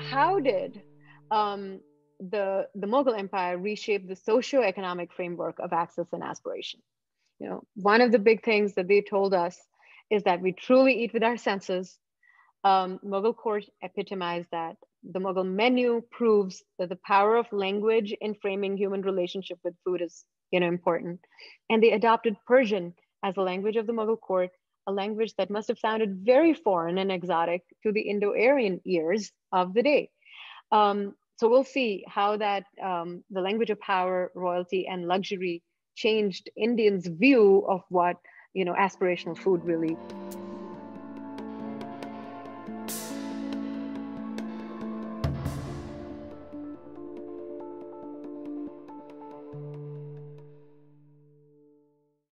How did um, the, the Mughal Empire reshape the socio-economic framework of access and aspiration? You know, one of the big things that they told us is that we truly eat with our senses. Um, Mughal court epitomized that. The Mughal menu proves that the power of language in framing human relationship with food is you know, important. And they adopted Persian as the language of the Mughal court, a language that must have sounded very foreign and exotic to the Indo-Aryan ears of the day. Um, so we'll see how that um, the language of power, royalty, and luxury changed Indians' view of what you know aspirational food really